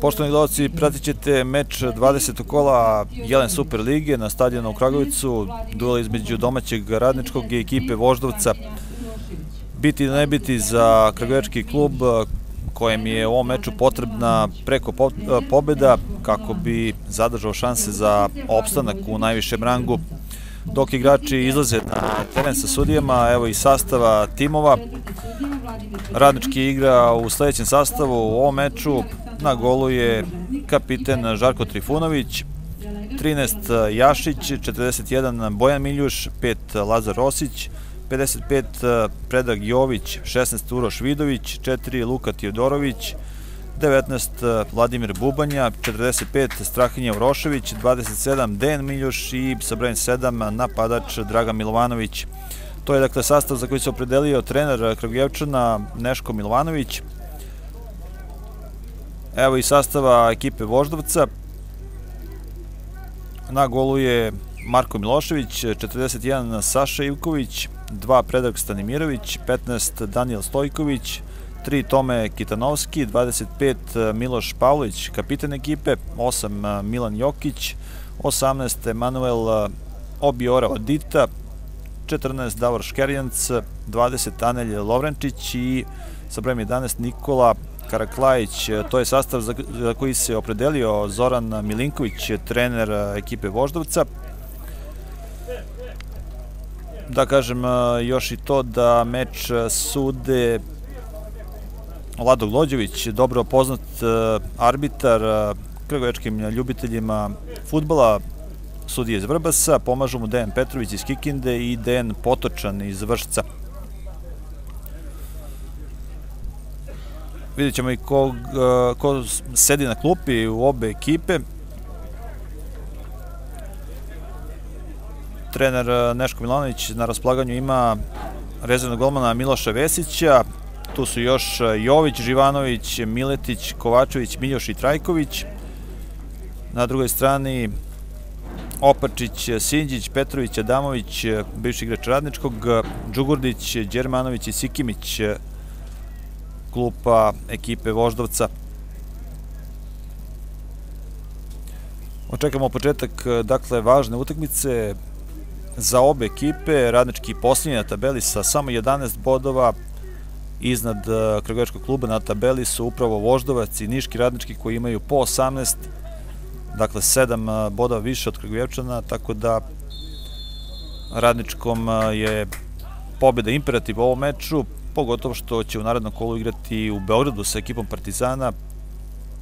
Poštovani gledalci, pratit ćete meč 20. kola Jelen Super Lige na stadionu u Kragovicu, duel između domaćeg radničkog i ekipe Voždovca. Biti da ne biti za Kragovički klub kojem je u ovom meču potrebna preko pobeda kako bi zadržao šanse za opstanak u najvišem rangu dok igrači izlaze na teren sa sudijama, evo i sastava timova. Radnički igra u sledećem sastavu u ovom meču, na golu je kapiten Žarko Trifunović, 13 Jašić, 41 Bojan Miljuš, 5 Lazar Rosić, 55 Predrag Jović, 16 Uroš Vidović, 4 Luka Tijodorović, 19 Vladimir Bubanja, 45 Strahinja Urošević, 27 Dejan Miljuš i sa brojem 7 napadač Dragan Milovanović. To je dakle sastav za koji se opredelio trener Kragujevčana Neško Milovanović. Evo i sastava ekipe Voždovca. Na golu je Marko Milošević, 41 Saša Ivković, 2 Predrag Stanimirović, 15 Daniel Stojković, 3 Tome Kitanovski, 25 e, Miloš Pavlović, kapiten ekipe, 8 e, Milan Jokić, 18 Emanuel e, Obiora Odita, 14 Davor Škerjanc, 20 Anelj Lovrenčić i sa brojem 11 Nikola Karaklajić. To je sastav za koji se opredelio Zoran Milinković, trener ekipe Voždovca. Da kažem još i to da meč sude Vlado Glođević, dobro poznat uh, arbitar uh, krgovečkim ljubiteljima futbala, sudije iz Vrbasa, pomažu mu Dejan Petrović iz Kikinde i Dejan Potočan iz Vršca. Vidjet ćemo i ko, uh, ko sedi na klupi u obe ekipe. Trener Neško Milanović na raspolaganju ima rezervnog golmana Miloša Vesića, Tu su još e, Jović, Živanović, Miletić, Kovačević, Miljoš i Trajković. Na drugoj strani Opačić, Sinđić, Petrović, Adamović, bivši igrač Radničkog, Đugurdić, Đermanović i Sikimić, klupa ekipe Voždovca. Očekamo početak, dakle, važne utakmice za obe ekipe. Radnički posljednji na tabeli sa samo 11 bodova, iznad uh, Kragujevačkog kluba na tabeli su upravo Voždovac i Niški radnički koji imaju po 18, dakle 7 uh, bodova više od Kragujevčana, tako da radničkom uh, je pobjeda imperativ u ovom meču, pogotovo što će u narednom kolu igrati u Beogradu sa ekipom Partizana,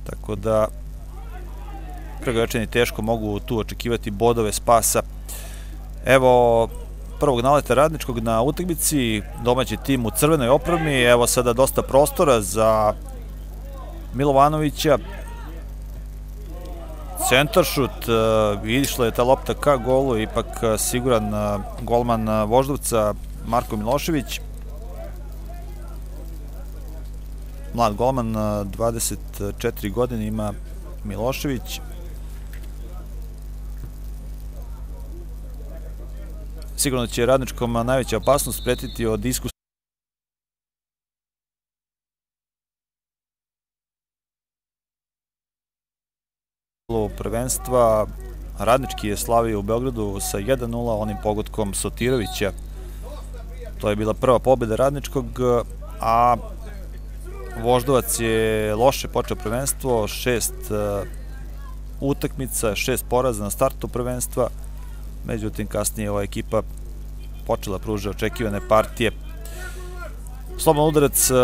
tako da Kragujevčani teško mogu tu očekivati bodove spasa. Evo, prvog naleta radničkog na utakmici, domaći tim u crvenoj opremi, evo sada dosta prostora za Milovanovića, centaršut, uh, išla je ta lopta ka golu, ipak e, siguran uh, golman Voždovca Marko Milošević. Mlad golman, 24 godine ima Milošević. Sigurno će radničkom najveća opasnost pretiti od iskustva prvenstva Radnički je slavio u Beogradu sa 1-0 onim pogodkom Sotirovića. To je bila prva pobjeda Radničkog, a Voždovac je loše počeo prvenstvo, šest uh, utakmica, šest poraza na startu prvenstva, međutim kasnije ova ekipa počela pruža očekivane partije. Slobodan udarac e,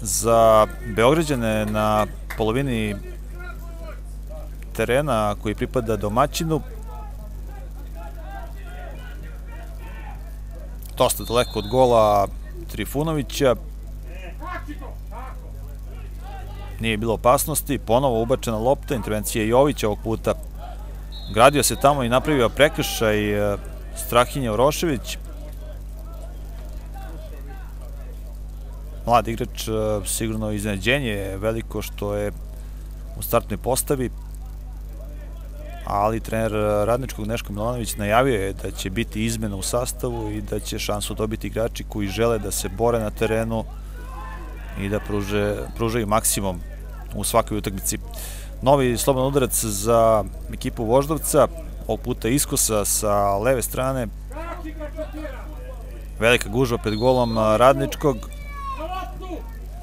za Beograđane na polovini terena koji pripada domaćinu. Dosta daleko od gola Trifunovića. Nije bilo opasnosti, ponovo ubačena lopta, intervencija Jovića ovog puta gradio se tamo i napravio prekršaj e, Strahinja Urošević. Mlad igrač, e, sigurno iznenađenje veliko što je u startnoj postavi, ali trener Radničkog Neško Milanović najavio je da će biti izmena u sastavu i da će šansu dobiti igrači koji žele da se bore na terenu i da pruže, pružaju maksimum u svakoj utakmici. Novi slobodan udarac za ekipu Voždovca, ovog puta iskosa sa leve strane. Velika gužva pred golom Radničkog.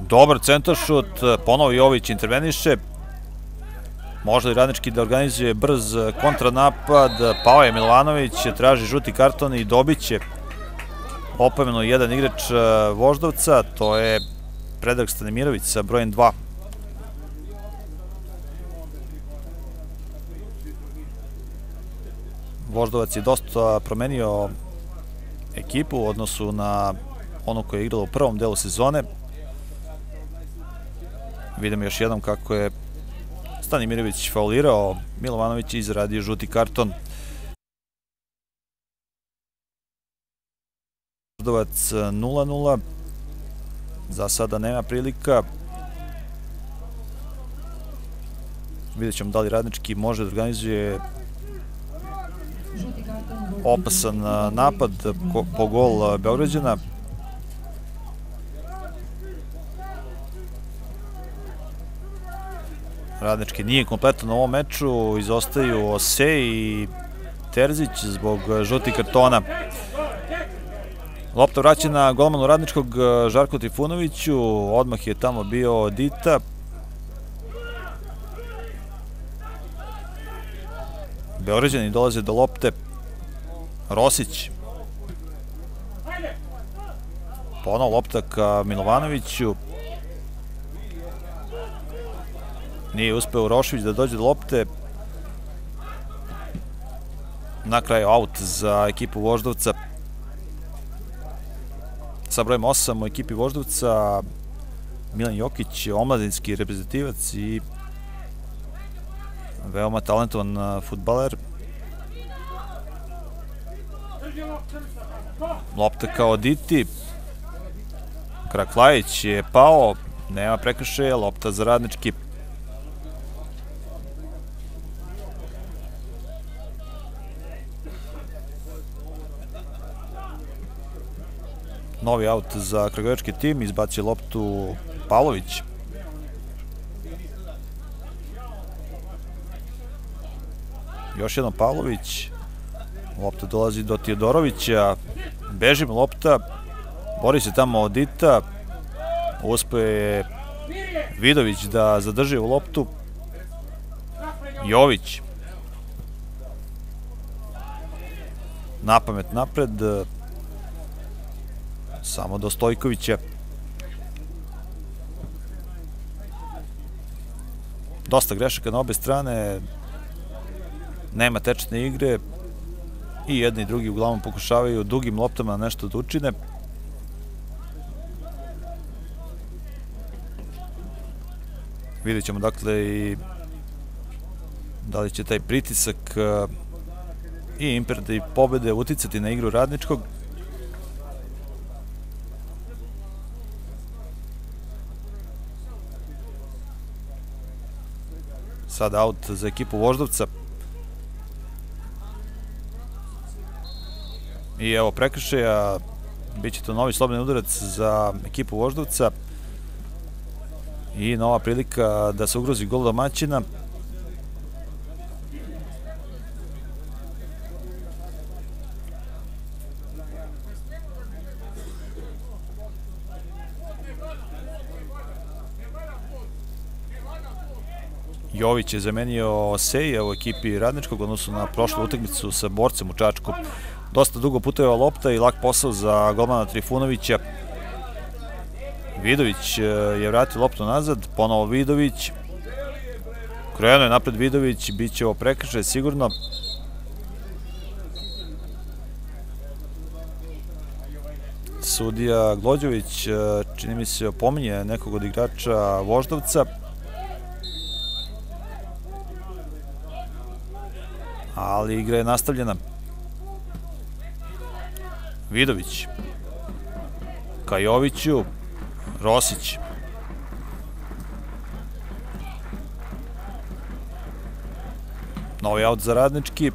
Dobar centaršut, ponovo Jović interveniše. Možda i Radnički da organizuje brz kontranapad. Pao je Milanović, traži žuti karton i dobit će opomenu jedan igrač Voždovca, to je Predrag Stanimirović sa brojem 2. Voždovac je dosta promenio ekipu u odnosu na ono koje je igralo u prvom delu sezone. Vidimo još jednom kako je Stani Mirović faulirao, Milovanović izradio žuti karton. Voždovac 0-0. Za sada nema prilika. Vidjet ćemo da li radnički može da organizuje opasan napad po gol Beograđana. Radnički nije kompletan u ovom meču, izostaju Ose i Terzić zbog žutih kartona. Lopta vraćena golmanu Radničkog Žarko Trifunoviću, odmah je tamo bio Dita. Beoređani dolaze do lopte. Rosić. Ponov lopta ka Milovanoviću. Nije uspeo Rošević da dođe do lopte. Na kraju aut za ekipu Voždovca. Sa brojem 8 u ekipi Voždovca Milan Jokić, omladinski reprezentativac i veoma talentovan futbaler. Lopta kao Diti. Kraklajić je pao, nema prekršaja, lopta za radnički. Novi aut za kragujevački tim, izbacio loptu Pavlović. Još jednom Pavlović. Lopta dolazi do Tijodorovića. Bežim lopta. Bori se tamo od Dita. Uspeo je Vidović da zadrži u loptu. Jović. Napamet napred. Samo do Stojkovića. Dosta grešaka na obe strane. Nema tečne igre i jedni i drugi uglavnom pokušavaju dugim loptama nešto da učine. Vidjet ćemo dakle i da li će taj pritisak i imperativ pobede uticati na igru radničkog. Sad aut za ekipu Voždovca. I evo prekršaja, bit će to novi slobodni udarac za ekipu Voždovca i nova prilika da se ugrozi gol domaćina. Jović je zamenio Seja u ekipi Radničkog, odnosno na prošlu utakmicu sa borcem u Čačku. Dosta dugo puteva lopta i lak posao za golmana Trifunovića. Vidović je vratio loptu nazad, ponovo Vidović. Krenuo je napred Vidović, bit će ovo prekršaj sigurno. Sudija Glođević, čini mi se, opominje nekog od igrača Voždovca. Ali igra je nastavljena. Vidović. Kajoviću. Rosić. Novi aut za radnički.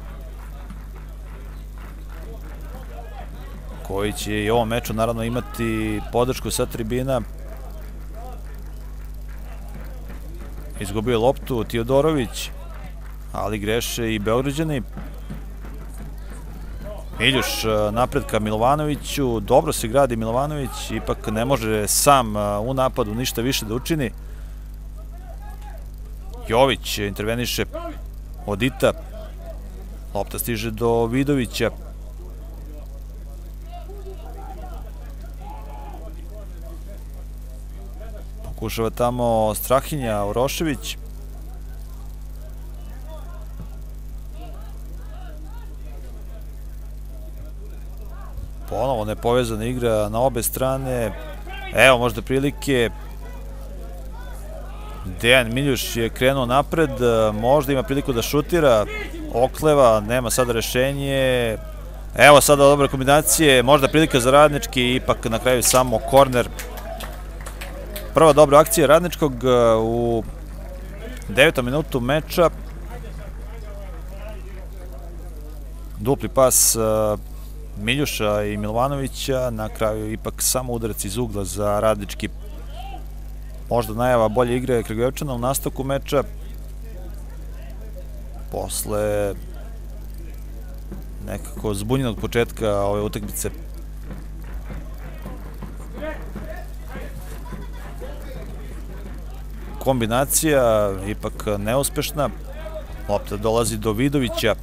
Koji će i ovom meču naravno imati podršku sa tribina. Izgubio loptu Tiodorović, ali greše i Beograđani. Miljuš e, napred ka Milovanoviću, dobro se gradi Milovanović, ipak ne može sam e, u napadu ništa više da učini. Jović interveniše od Ita, lopta stiže do Vidovića. Pokušava tamo Strahinja Orošević. Ponovo nepovezana igra na obe strane. Evo možda prilike. Dejan Miljuš je krenuo napred, možda ima priliku da šutira. Okleva, nema sada rešenje. Evo sada dobre kombinacije, možda prilika za radnički, ipak na kraju samo korner. Prva dobra akcija radničkog u devetom minutu meča. Dupli pas Miljuša i Milovanovića, na kraju ipak samo udarac iz ugla za radnički možda najava bolje igre Kragujevčana u nastavku meča posle nekako zbunjenog početka ove utakmice. Kombinacija ipak neuspešna. Lopta dolazi do Vidovića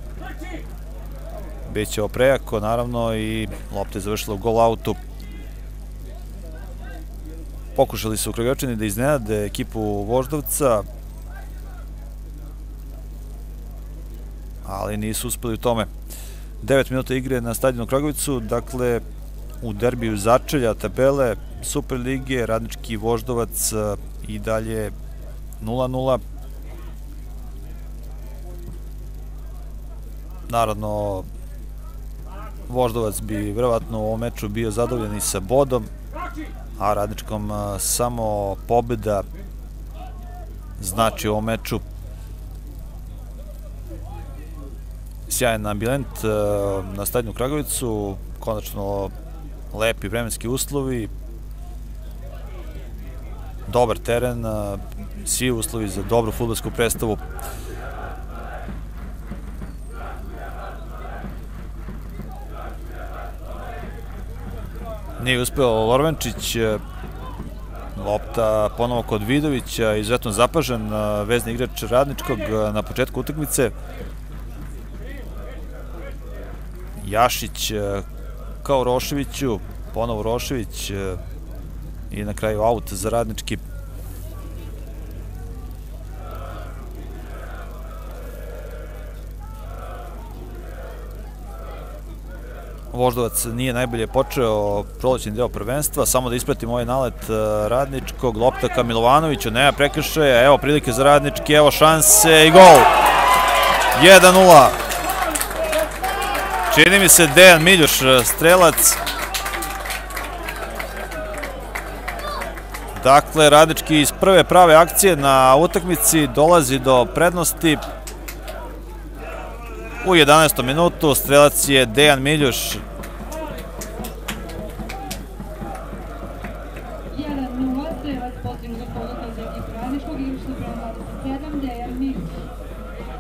Biće oprejako, naravno, i lopta je završila u gol autu. Pokušali su Kragočani da iznenade ekipu Voždovca, ali nisu uspeli u tome. 9 minuta igre na stadionu Kragovicu, dakle, u derbiju začelja tabele Super Lige, Radnički Voždovac i dalje 0-0. Naravno, Voždovac bi verovatno u ovom meču bio zadovoljan i sa bodom, a Radničkom samo pobeda znači u ovom meču sjajan ambijent na stadionu Kragovicu, konačno lepi vremenski uslovi, dobar teren, svi uslovi za dobru futbolsku predstavu. Nije uspeo Lorvenčić, e, lopta ponovo kod Vidovića, izuzetno zapažen e, vezni igrač Radničkog e, na početku utakmice. Jašić kao Roševiću, ponovo Rošević i na kraju aut za Radnički Voždovac nije najbolje počeo prolećni deo prvenstva, samo da ispratimo ovaj nalet e, Radničkog, lopta ka Milovanoviću, nema prekršaja, evo prilike za Radnički, evo šanse i gol! 1-0. Čini mi se Dejan Miljuš, e, strelac. Dakle, Radnički iz prve prave akcije na utakmici dolazi do prednosti U 11. minutu strelac je Dejan Miljuš.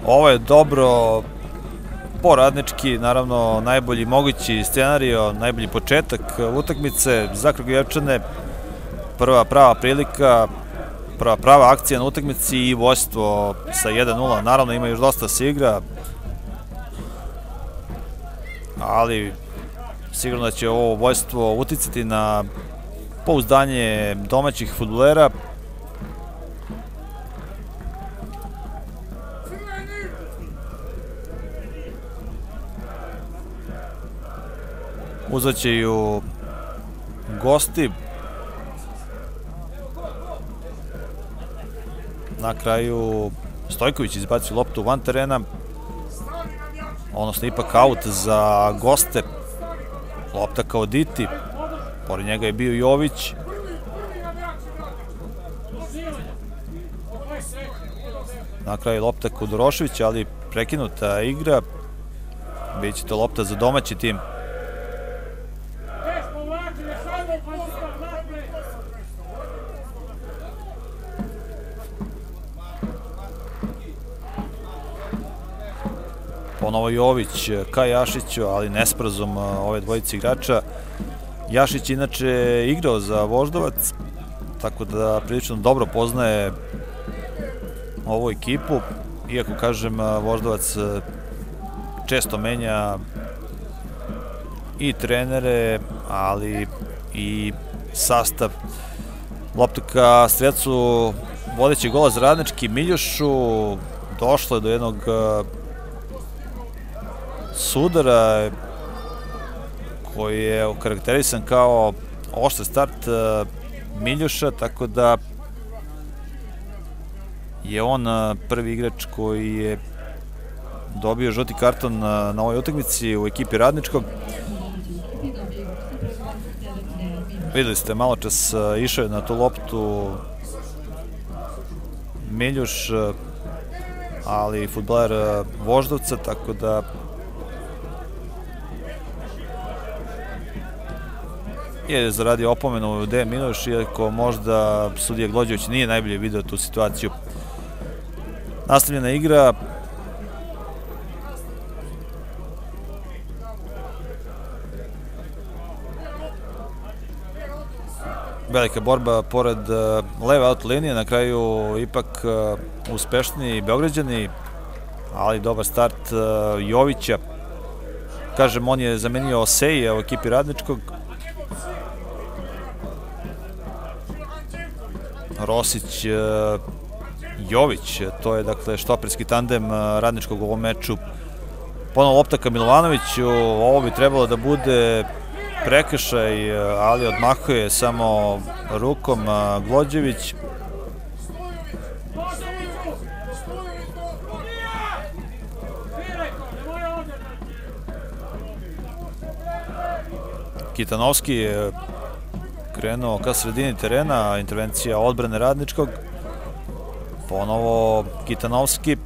Ovo je dobro poradnički, naravno najbolji mogući scenario, najbolji početak utakmice za Kragujevčane. Prva prava prilika, prva prava akcija na utakmici i vojstvo sa 1-0. Naravno ima još dosta se igra, ali sigurno da će ovo vojstvo uticati na pouzdanje domaćih futbolera. Uzaće ju gosti. Na kraju Stojković izbaci loptu van terena odnosno ipak aut za goste. Lopta kao Diti. Pored njega je bio Jović. Na kraju lopta kod Roševića, ali prekinuta igra. Biće to lopta za domaći tim. Ponovo Jović ka Jašiću, ali nesprazom ove dvojice igrača. Jašić inače igrao za Voždovac, tako da prilično dobro poznaje ovu ekipu, iako kažem Voždovac često menja i trenere, ali i sastav. Lopta ka strecu vodeći gola za radnički Miljušu, došlo je do jednog sudara koji je okarakterisan kao oštar start Miljuša, tako da je on prvi igrač koji je dobio žuti karton na, na ovoj utakmici u ekipi Radničkog. Videli ste, malo čas išao je na tu loptu Miljuš, ali futbaler Voždovca, tako da je zaradio opomenu Dejan Miloš, iako možda sudija Glođević nije najbolje video tu situaciju. Nastavljena igra, velika borba pored leve out linije, na kraju ipak uspešniji Beograđani, ali dobar start Jovića. Kažem, on je zamenio Oseja u ekipi Radničkog, Rosić Jović, to je dakle štoperski tandem radničkog u ovom meču. Ponovo lopta ka ovo bi trebalo da bude prekršaj, ali odmahuje samo rukom Glođević. Kitanovski krenuo ka sredini terena, intervencija odbrane radničkog. Ponovo Kitanovski.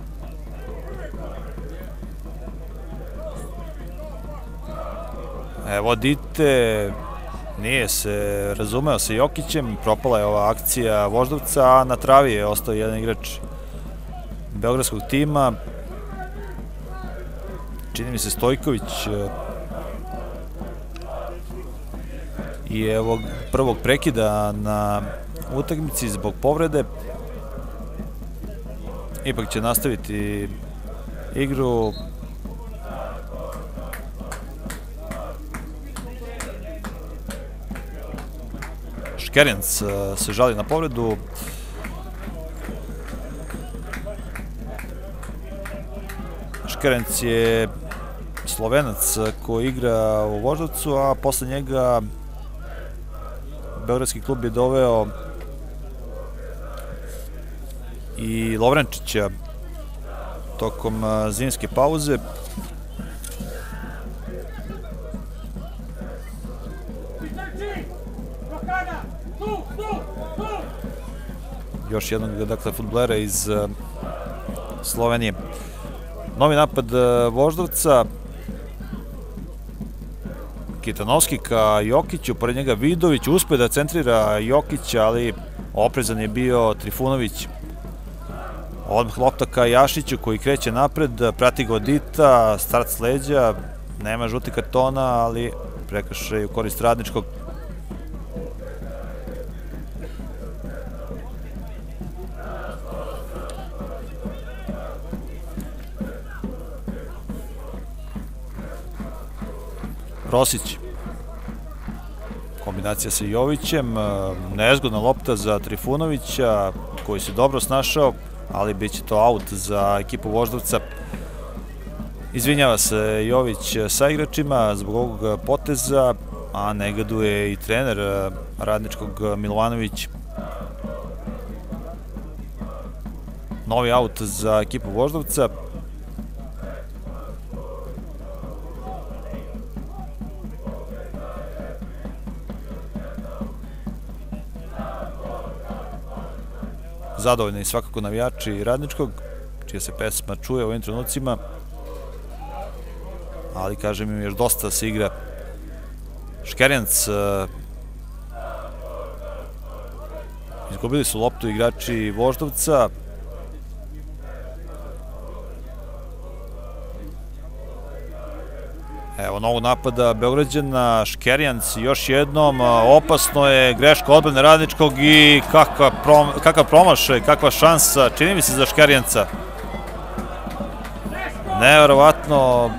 Evo Dite, nije se razumeo sa Jokićem, propala je ova akcija Voždovca, a na travi je ostao jedan igrač Beogradskog tima. Čini mi se Stojković i evo prvog prekida na utakmici zbog povrede. Ipak će nastaviti igru Škerjenc se žali na povredu. Škerenc je slovenac koji igra u Voždovcu, a posle njega Beogradski klub je doveo i Lovrenčića tokom zimske pauze. Još jednog, dakle, futbolera iz Slovenije. Novi napad Voždovca, Kitanovski ka Jokiću, pored njega Vidović, uspe da centrira Jokića, ali oprezan je bio Trifunović. Odmah lopta ka Jašiću koji kreće napred, prati ga Dita, start s leđa, nema žuti kartona, ali prekršaj u korist radničkog. Rosić. Kombinacija sa Jovićem, nezgodna lopta za Trifunovića, koji se dobro snašao, ali bit će to aut za ekipu Voždovca. Izvinjava se Jović sa igračima zbog ovog poteza, a negaduje i trener radničkog Milovanović. Novi aut za ekipu Voždovca. Zadovoljni svakako navijači radničkog, čija se pesma čuje u ovim trenucima, ali kažem im još dosta se igra. Škerjenc izgubili su loptu igrači Voždovca novog napada Beograđana, Škerjanc još jednom, opasno je greška odbrane radničkog i kakva prom, kakav promašaj, kakva šansa, čini mi se za Škerjanca. Neverovatno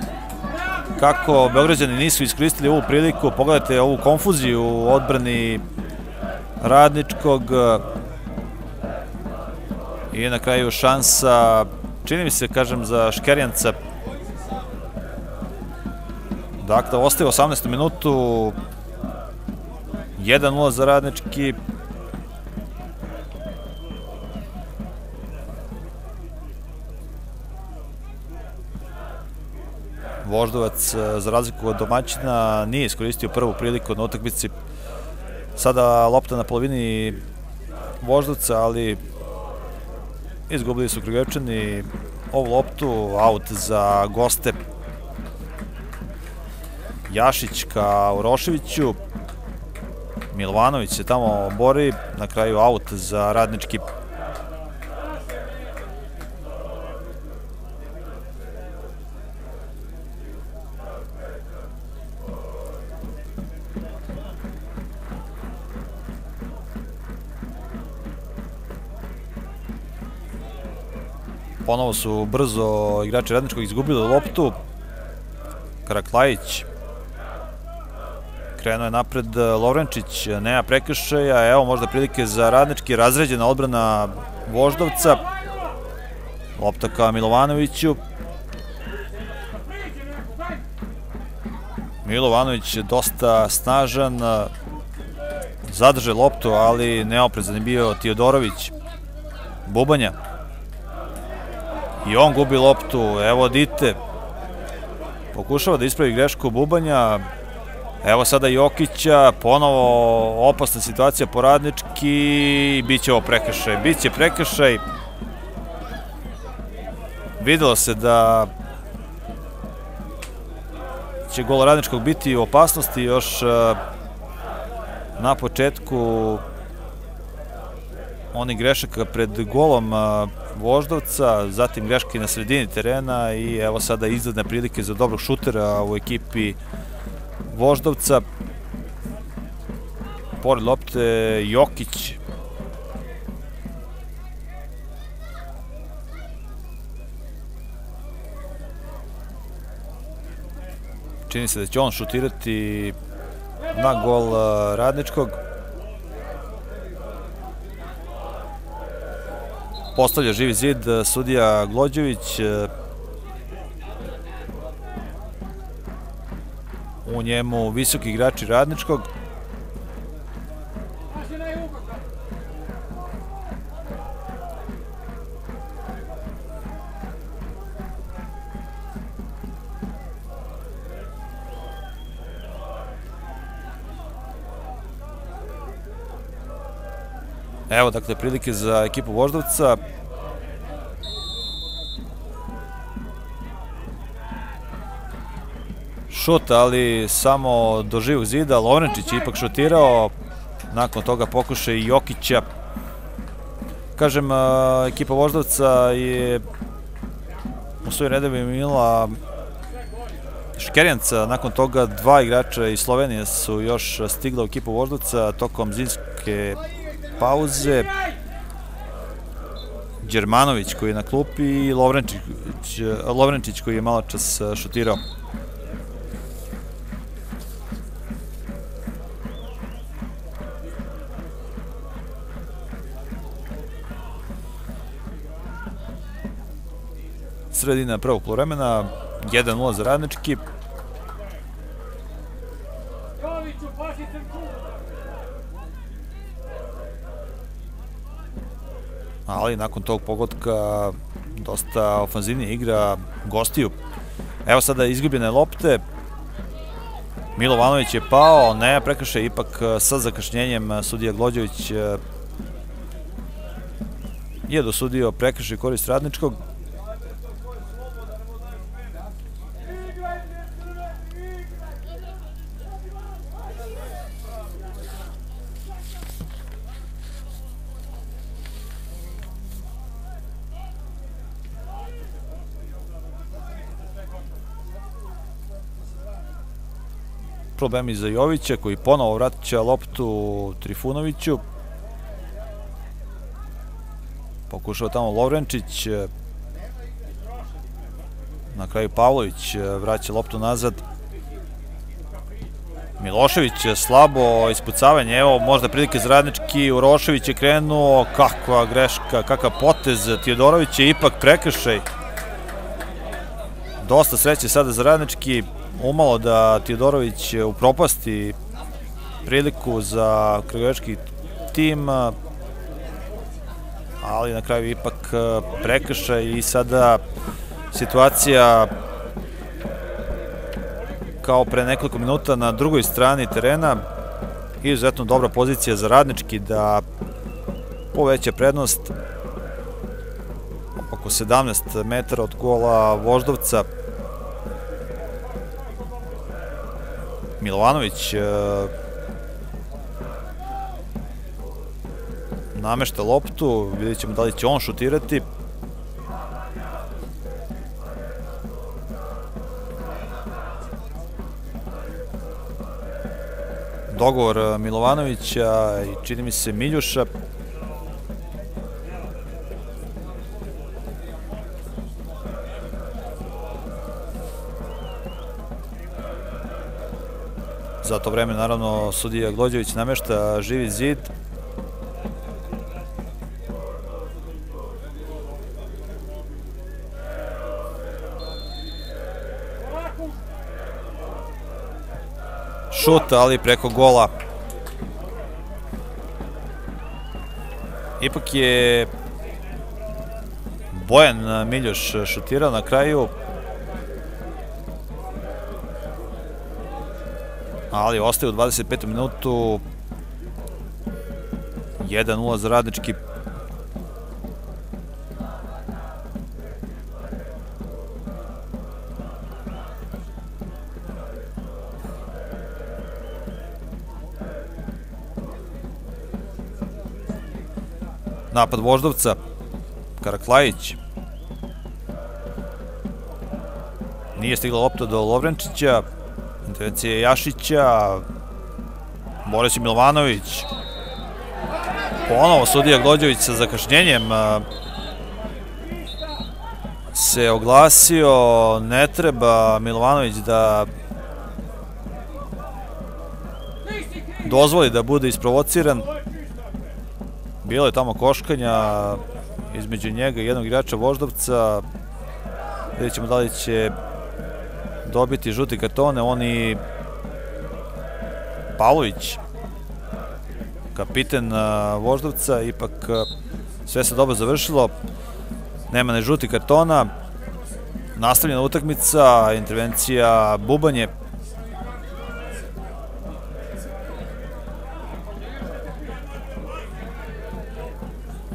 kako Beograđani nisu iskoristili ovu priliku, pogledajte ovu konfuziju u odbrani radničkog. I na kraju šansa, čini mi se, kažem, za Škerjanca Dakle, ostaje 18. minutu, 1-0 za radnički. Voždovac, e, za razliku od domaćina, nije iskoristio prvu priliku na utakmici. Sada lopta na polovini Voždovca, ali izgubili su Krugevčani ovu loptu, aut za goste Jašić ka Uroševiću. Milovanović se tamo bori, na kraju aut za radnički Ponovo su brzo igrači radničkog izgubili loptu. Karaklajić Krenuo je napred e, Lovrenčić, nema prekršaja, evo možda prilike za radnički, razređena odbrana Voždovca. Lopta ka Milovanoviću. Milovanović je dosta snažan, e, zadrže loptu, ali neoprezan je bio Tiodorović. Bubanja. I on gubi loptu, evo Dite. Pokušava da ispravi grešku Bubanja, Evo sada Jokića, ponovo opasna situacija po radnički, bit će ovo prekršaj, bit će prekršaj. Videlo se da će gol radničkog biti u opasnosti još e, na početku onih grešaka pred golom e, Voždovca, zatim greške na sredini terena i evo sada izgledne prilike za dobrog šutera u ekipi Voždovca. Pored lopte Jokić. Čini se da će on šutirati na gol Radničkog. Postavlja živi zid sudija Glođević. Uh, u njemu visoki igrači radničkog. Evo, dakle, prilike za ekipu Voždovca. Šut, ali samo do živog zida. Lovrenčić je ipak šutirao. Nakon toga pokušaj Jokića. Kažem, ekipa Voždovca je u svojoj redovi imala Škerjanca, nakon toga dva igrača iz Slovenije su još stigla u ekipu Voždovca tokom zimske pauze. Đermanović koji je na klupi i Lovrenčić, Lovrenčić koji je malo čas šutirao. Sredina prvog polovremena, 1-0 za radnički. Ali nakon tog pogotka dosta ofanzivnija igra gostiju. Evo sada izgubljene lopte. Milovanović je pao, ne prekrše ipak sa zakašnjenjem sudija Glođević je dosudio prekršaj korist radničkog. Problemi za Jovića koji ponovo vraća loptu Trifunoviću. Pokušao tamo Lovrenčić. Na kraju Pavlović vraća loptu nazad. Milošević slabo ispucavanje, evo možda prilike za radnički, Urošević je krenuo, kakva greška, kakav potez, Tijodorović je ipak prekršaj. Dosta sreće sada za radnički, umalo da Tijodorović upropasti priliku za kragujevački tim, ali na kraju ipak prekršaj i sada situacija kao pre nekoliko minuta na drugoj strani terena. Izuzetno dobra pozicija za radnički da poveća prednost oko 17 metara od gola Voždovca. Milovanović e, namešta loptu, vidjet ćemo da li će on šutirati. dogovor e, Milovanovića i čini mi se Miljuša. Za to vreme, naravno, sudija Glođević namešta živi zid. šut, ali preko gola. Ipak je Bojan Miljoš šutirao na kraju. Ali ostaje u 25. minutu 1-0 za radnički Napad Voždovca. Karaklajić. Nije stigla lopta do Lovrenčića. Intervencija Jašića. Boris Milovanović. Ponovo sudija Glođević sa zakašnjenjem se oglasio. Ne treba Milovanović da dozvoli da bude isprovociran. Bilo je tamo koškanja između njega i jednog igrača Voždovca. Vidjet ćemo da li će dobiti žuti kartone. Oni Pavlović, kapiten Voždovca, ipak sve se dobro završilo. Nema ne žuti kartona. Nastavljena utakmica, intervencija Bubanje.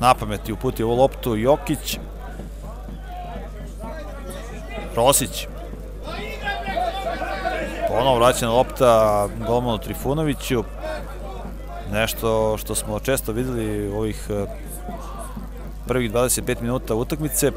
Na pamet je uputio ovu loptu Jokić. Rosić. Ponovo vraćena lopta golmanu Trifunoviću. Nešto što smo često videli u ovih eh, prvih 25 minuta utakmice.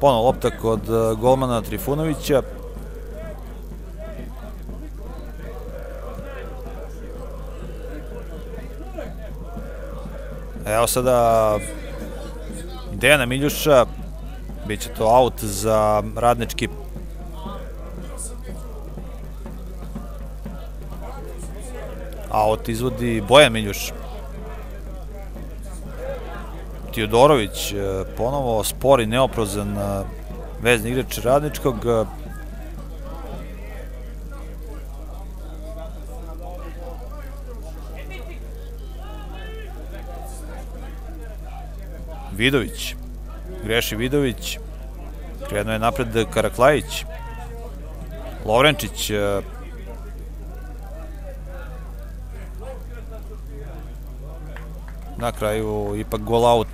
Ponovo lopta kod e, golmana Trifunovića. Evo sada Dejana Miljuša. Biće to aut za radnički Aut izvodi Bojan Miljuš. Tijodorović, e, ponovo spori, neoprozan e, vezni igrač radničkog. Vidović, greši Vidović, krenuo je napred Karaklajić, Lovrenčić, e, na kraju ipak gol out.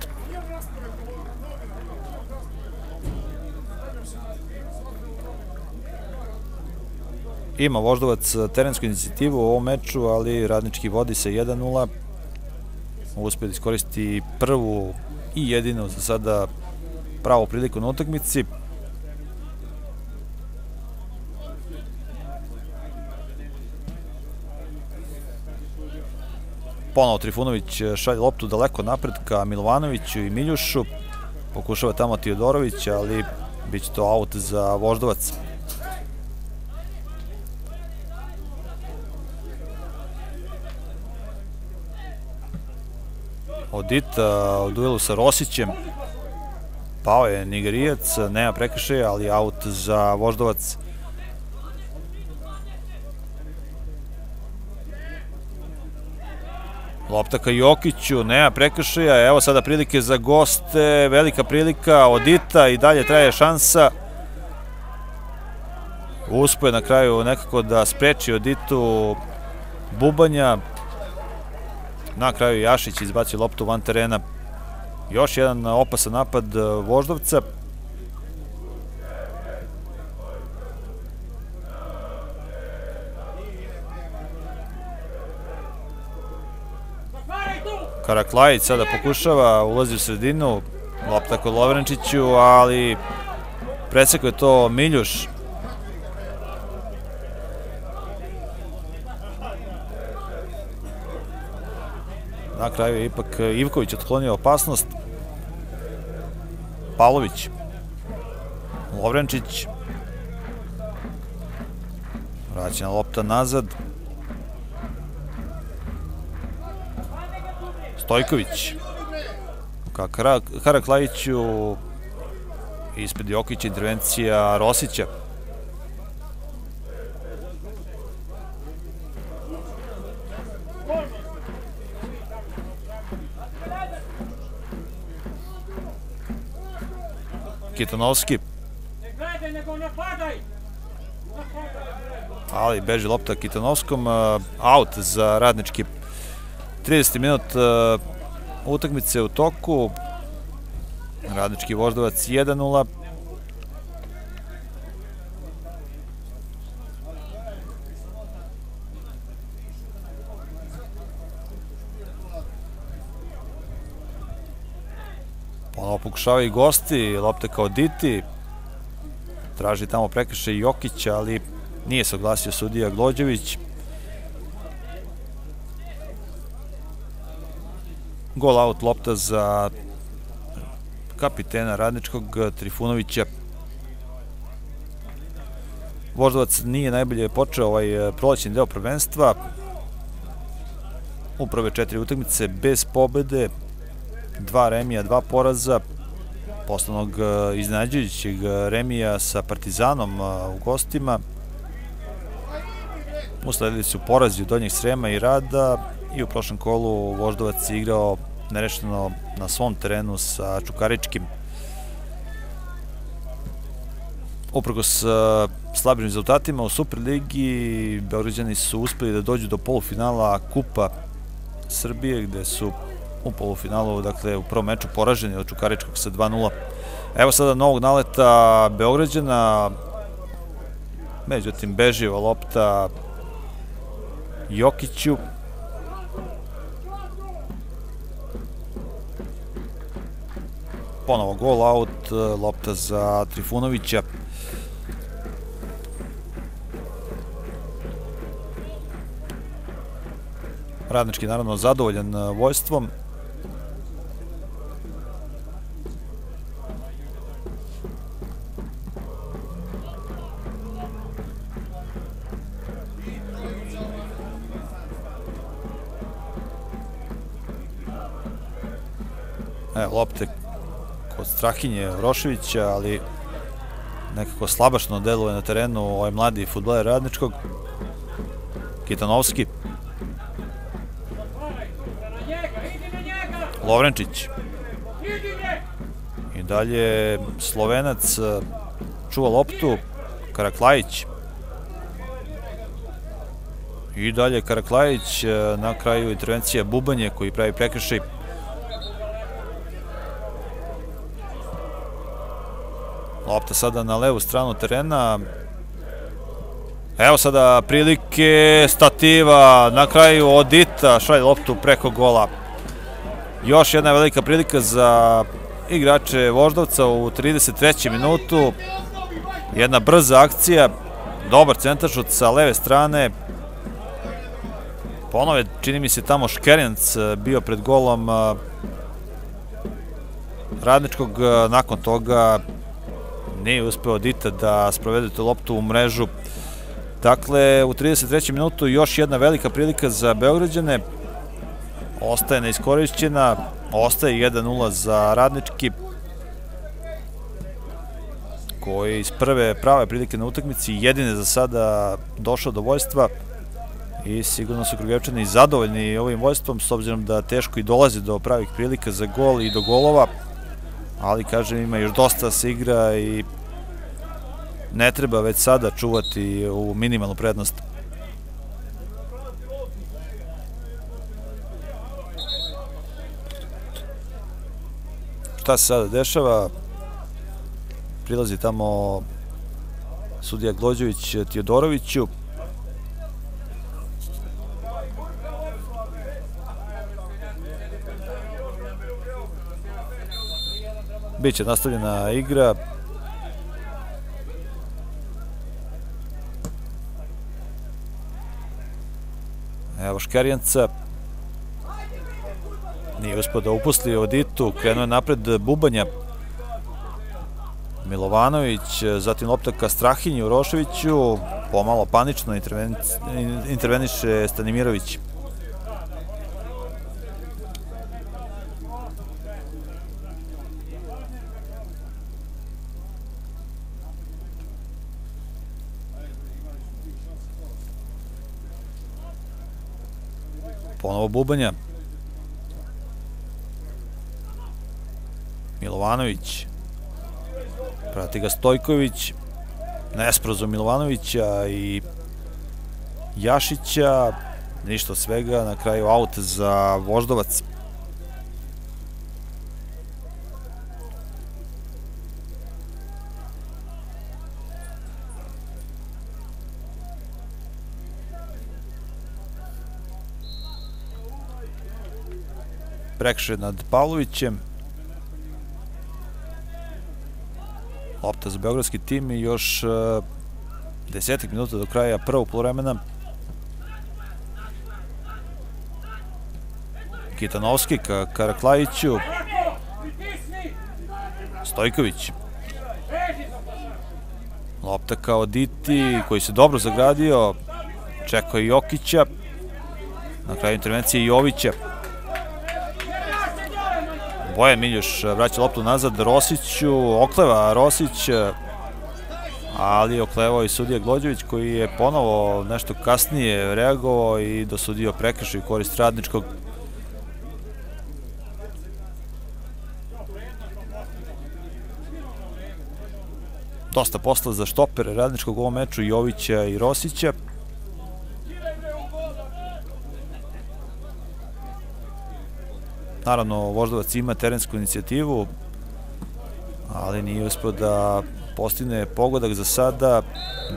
Ima Voždovac terensku inicijativu u ovom meču, ali radnički vodi se 1-0. uspio da iskoristi prvu i jedinu za sada pravu priliku na utakmici. Ponovo Trifunović šalje loptu daleko napred ka Milovanoviću i Miljušu. Pokušava tamo Teodorović, ali bit će to aut za Voždovac. Odita u duelu sa Rosićem. Pao je Nigerijac, nema prekršaja, ali aut za Voždovac. Lopta ka Jokiću, nema prekršaja, evo sada prilike za goste, velika prilika, Odita i dalje traje šansa. Uspoje na kraju nekako da spreči Oditu Bubanja. Na kraju Jašić izbaci loptu van terena. Još jedan opasan napad Voždovca. Karaklajić sada pokušava, ulazi u sredinu, lopta kod Lovrenčiću, ali preseko je to Miljuš. Na kraju je ipak Ivković otklonio opasnost. Pavlović. Lovrenčić. Vraćena lopta nazad. Stojković. Ka Karaklajiću ispred Jokića intervencija Rosića. Kitanovski. Ali beži lopta Kitanovskom. Out za radnički 30 minut utakmice u toku. Radnički voždovac 1-0. Ponovo pokušavaju gosti, lopta kao Diti. Traži tamo prekršaj Jokić, ali nije se oglasio sudija Glođević. Gol out lopta za kapitena Radničkog Trifunovića. Voždovac nije najbolje počeo ovaj prolećni deo prvenstva. U prve četiri utakmice bez pobede, dva remija, dva poraza, poslovnog iznenađujućeg remija sa Partizanom u gostima. Usledili su porazi u Donjeg Srema i Rada i u prošlom kolu Voždovac je igrao nerešeno na svom terenu sa Čukaričkim. Uprkos slabim rezultatima u Superligi, Beograđani su uspeli da dođu do polufinala Kupa Srbije, gde su u polufinalu, dakle u prvom meču poraženi od Čukaričkog sa 2-0. Evo sada novog naleta Beograđana, međutim beživa lopta Jokiću. Ponovo gol out, lopta za Trifunovića. Radnički naravno zadovoljan vojstvom. Evo, lopte kod Strahinje Roševića, ali nekako slabašno deluje na terenu ovaj mladi futboler Radničkog. Kitanovski. Lovrenčić. I dalje Slovenac čuva loptu. Karaklajić. I dalje Karaklajić na kraju intervencija Bubanje koji pravi prekršaj. Lopta sada na levu stranu terena. Evo sada prilike stativa na kraju Odita šalje loptu preko gola. Još jedna velika prilika za igrače Voždovca u 33. minutu. Jedna brza akcija, dobar centaršut sa leve strane. Ponove, čini mi se tamo Škerjanc e, bio pred golom e, Radničkog. E, nakon toga nije uspeo Dita da sprovede tu loptu u mrežu. Dakle, u 33. minutu još jedna velika prilika za Beograđane. Ostaje neiskorišćena, ostaje 1-0 za Radnički koji iz prve prave prilike na utakmici jedine za sada došao do vojstva i sigurno su Krugevčani zadovoljni ovim vojstvom s obzirom da teško i dolazi do pravih prilika za gol i do golova ali kažem ima još dosta da se igra i ne treba već sada čuvati u minimalnu prednost. Šta se sada dešava? Prilazi tamo sudija Glođević Tijodoroviću. Biće nastavljena igra. Škarjanca. Nije uspio da upusli Oditu, krenuo je napred Bubanja. Milovanović, zatim lopta ka Strahinju Roševiću, pomalo panično interveniše Stanimirović. Bubanja. Milovanović. Prati ga Stojković. Nesprozo Milovanovića i Jašića. Ništa svega. Na kraju aut za Voždovac. Prekše nad Pavlovićem. Lopta za beogradski tim i još uh, desetak minuta do kraja prvog polovremena. Kitanovski ka Karaklajiću. Stojković. Lopta kao Diti koji se dobro zagradio. Čekao je Jokića. Na kraju intervencije Jovića. Bojan Miljuš vraća loptu nazad Rosiću, okleva Rosić, ali oklevao i sudija Glođević koji je ponovo nešto kasnije reagovao i dosudio prekršaj korist radničkog. Dosta posla za štopere radničkog u ovom meču Jovića i Rosića. Naravno, Voždovac ima terensku inicijativu, ali nije uspio da postigne pogodak za sada.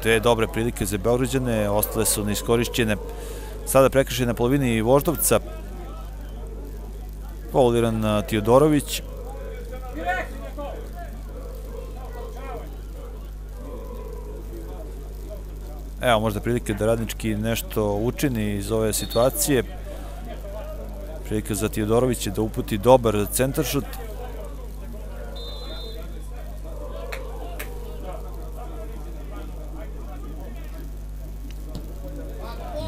Dve dobre prilike za Beograđane, ostale su neiskorišćene. Sada prekršaj na polovini Voždovca. Pauliran Tiodorović. Evo možda prilike da radnički nešto učini iz ove situacije. Prilika za Tijodorovića da uputi dobar centaršut.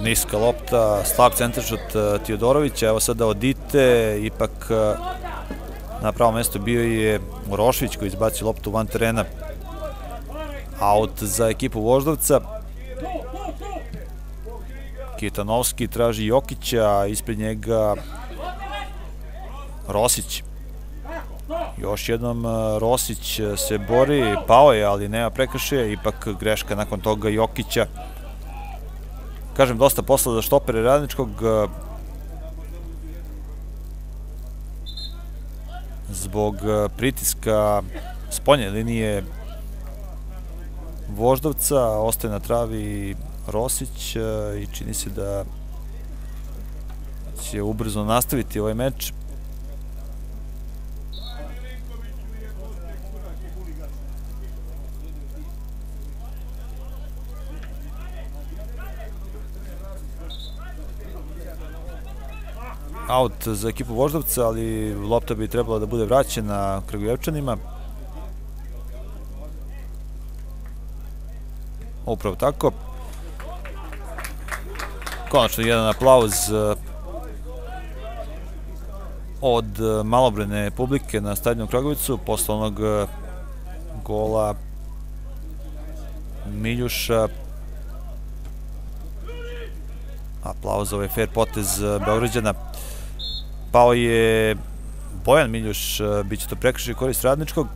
Niska lopta, slab centaršut eh, Tijodorovića. Evo sada odite, ipak eh, na pravo mesto bio je Urošvić koji izbaci loptu van terena. Out za ekipu Voždovca. Kitanovski traži Jokića, ispred njega Rosić. Još jednom e, Rosić e, se bori, pao je, ali nema prekršaja, ipak greška nakon toga Jokića. Kažem, dosta posla za štopere radničkog. E, zbog pritiska sponje linije Voždovca, ostaje na travi Rosić i čini se da će ubrzo nastaviti ovaj meč. Out za ekipu Voždovca, ali lopta bi trebala da bude vraćena Kragujevčanima. Upravo tako. Konačno jedan aplauz eh, od eh, malobrene publike na stadionu Kragovicu posle onog eh, gola Miljuša aplauz ovaj fair potez Beograđana pao je Bojan Miljuš bit će to prekršaj korist radničkog.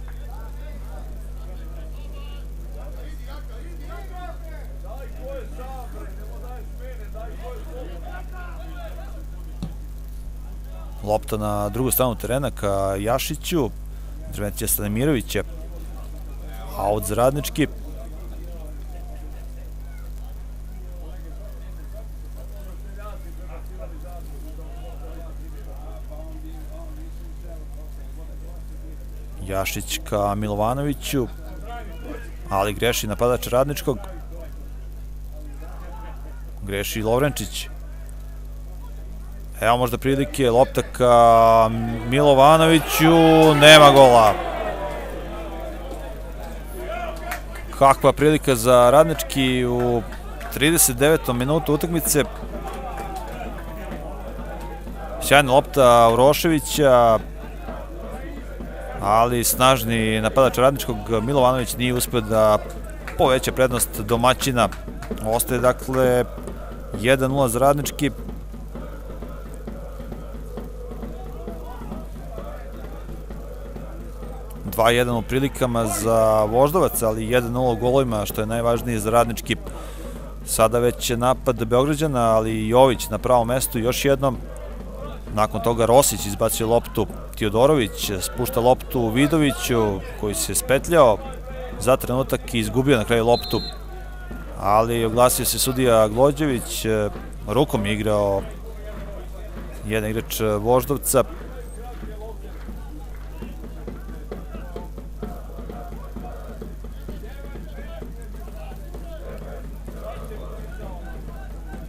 Lopta na drugu stranu terena ka Jašiću, intervencija Stanimirovića, out za radnički. Jašić ka Milovanoviću, ali greši napadač radničkog. Greši Lovrenčić. Evo možda prilike, lopta ka Milovanoviću, nema gola. Kakva prilika za radnički u 39. minutu utakmice. Sjajna lopta Uroševića, ali snažni napadač radničkog Milovanović nije uspio da poveća prednost domaćina. Ostaje dakle 1-0 za radnički. 2-1 u prilikama za Voždovac, ali 1-0 golovima, što je najvažnije za radnički. Sada već je napad Beograđana, ali Jović na pravom mestu još jednom. Nakon toga Rosić izbacio loptu Tiodorović, spušta loptu Vidoviću, koji se spetljao za trenutak i izgubio na kraju loptu. Ali oglasio se sudija Glođević, rukom je igrao jedan igrač Voždovca,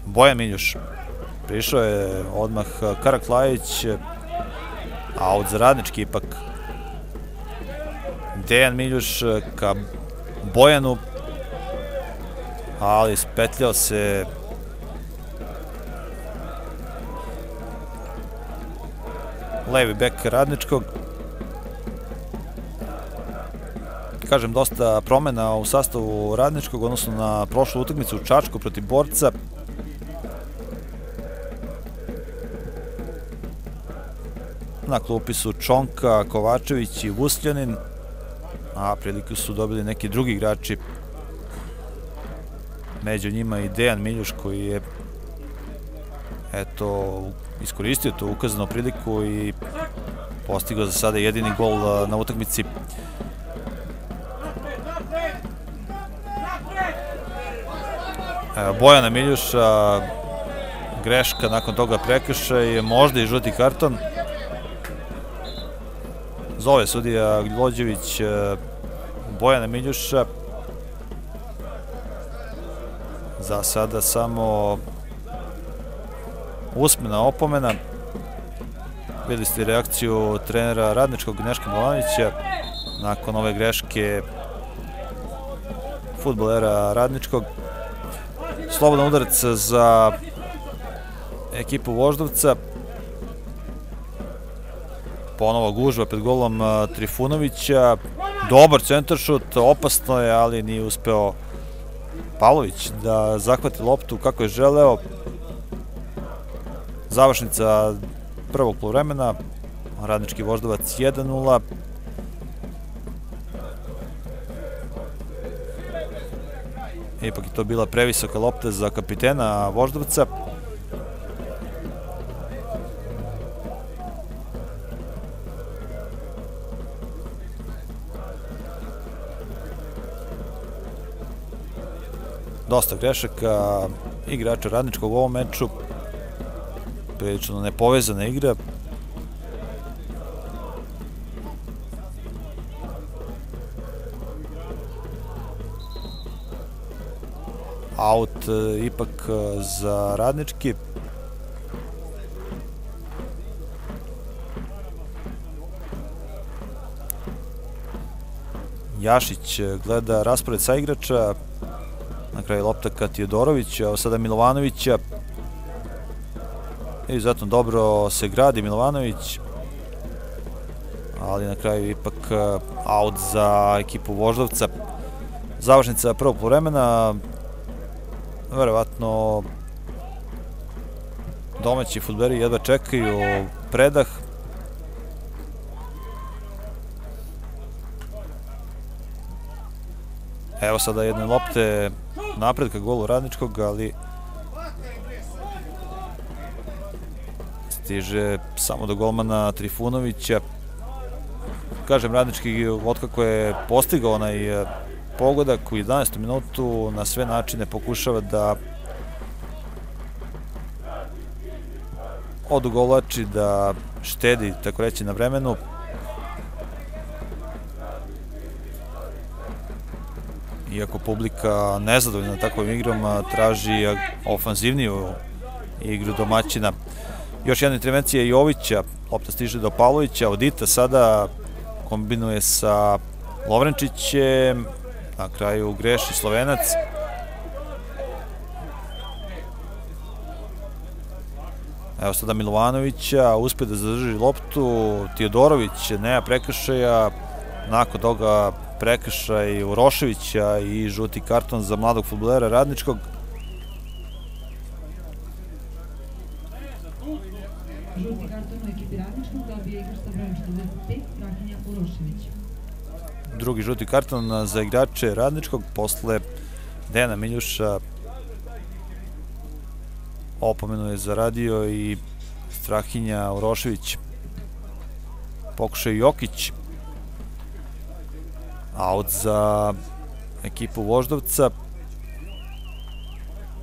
Bojan Miljuš. Prišao je odmah Karaklajić, a od zaradnički ipak Dejan Miljuš ka Bojanu, ali spetljao se levi bek radničkog. Kažem, dosta promena u sastavu radničkog, odnosno na prošlu utakmicu u Čačku protiv borca. Na klupi su Čonka, Kovačević i Vusljanin, a priliku su dobili neki drugi igrači. Među njima i Dejan Miljuš koji je eto, iskoristio tu ukazanu priliku i postigao za sada jedini gol na utakmici. Bojana Miljuša, greška, nakon toga prekršaj, možda i žuti karton zove sudija Glođević e, Bojana Miljuša. Za sada samo usmena opomena. Bili ste reakciju trenera Radničkog Neška Bolanića nakon ove greške futbolera Radničkog. Slobodan udarac za ekipu Voždovca ponovo gužva pred golom Trifunovića. Dobar centaršut, opasno je, ali nije uspeo Pavlović da zahvati loptu kako je želeo. Završnica prvog polovremena, Radnički voždovac 1-0. Ipak je to bila previsoka lopta za kapitena Voždovca. dosta grešaka igrača radničkog u ovom meču prilično nepovezana igra aut e, ipak e, za radnički. Jašić e, gleda raspored sa igrača na kraju lopta ka Tijodorovića, evo sada Milovanovića. zato dobro se gradi Milovanović, ali na kraju ipak aut za ekipu Voždovca. Završnica prvog vremena, verovatno domaći futberi jedva čekaju predah. Evo sada jedne lopte napred ka golu radničkog, ali stiže samo do golmana Trifunovića. Kažem, radnički otkako je postigao onaj pogodak u 11. minutu na sve načine pokušava da odugolači, da štedi, tako reći, na vremenu. Iako publika nezadovoljna takvim igrom, traži ofanzivniju igru domaćina. Još jedna intervencija Jovića, lopta stiže do Pavlovića, Odita sada kombinuje sa Lovrenčićem, Na kraju greši Slovenac. Evo sada Milovanovića, uspe da zadrži loptu, Tijodorović nema prekršaja, nakon toga prekršaj Uroševića i žuti karton za mladog futbolera Radničkog. Žuti karton u ekipi Radničkog igrač sa brojem 45, Strahinja drugi žuti karton za igrače Radničkog posle Dena Miljuša. Opomenu je zaradio i Strahinja Urošević. Pokušaj Jokić out za ekipu Voždovca.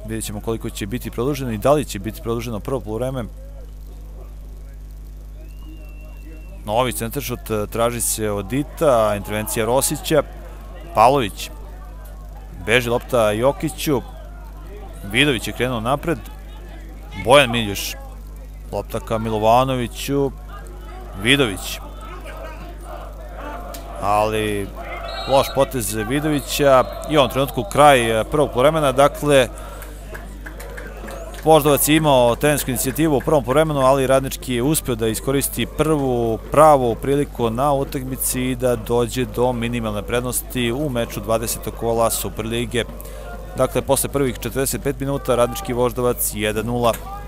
Vidjet ćemo koliko će biti produženo i da li će biti produženo prvo polovreme. Novi centaršut e, traži se od Dita, intervencija Rosića, Pavlović. Beži lopta Jokiću, Vidović je krenuo napred, Bojan Miljuš, lopta ka Milovanoviću, Vidović. Ali loš potez Vidovića i on trenutku kraj e, prvog poremena, dakle Voždovac je imao terensku inicijativu u prvom poremenu, ali Radnički je uspio da iskoristi prvu pravu priliku na utakmici i da dođe do minimalne prednosti u meču 20. kola Superlige. Dakle, posle prvih 45 minuta Radnički Voždovac 1-0.